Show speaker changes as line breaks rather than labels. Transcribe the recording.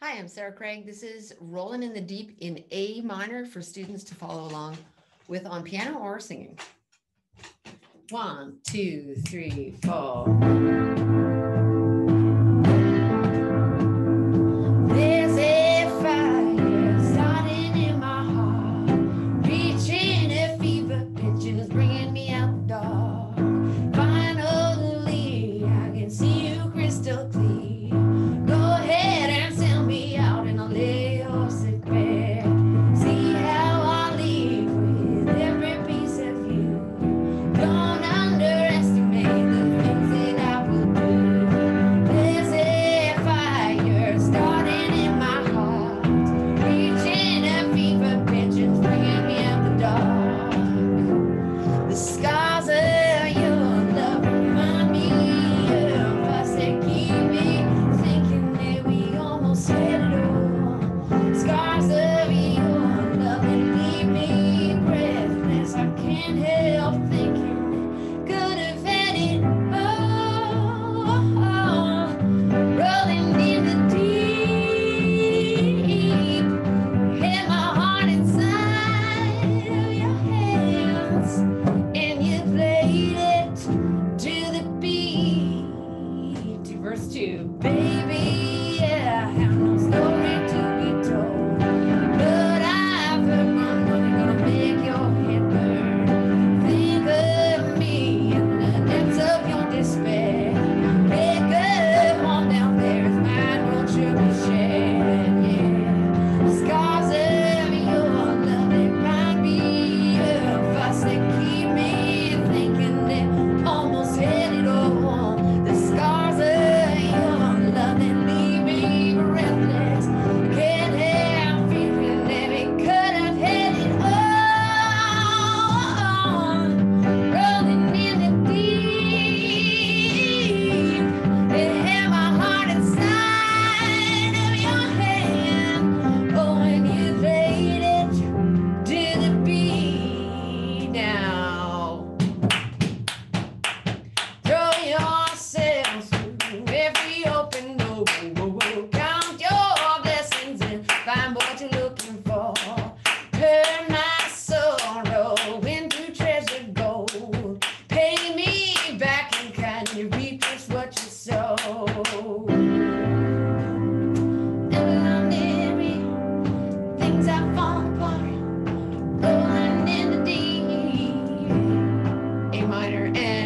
Hi, I'm Sarah Craig. This is Rolling in the Deep in A minor for students to follow along with on piano or singing. One, two, three, four. and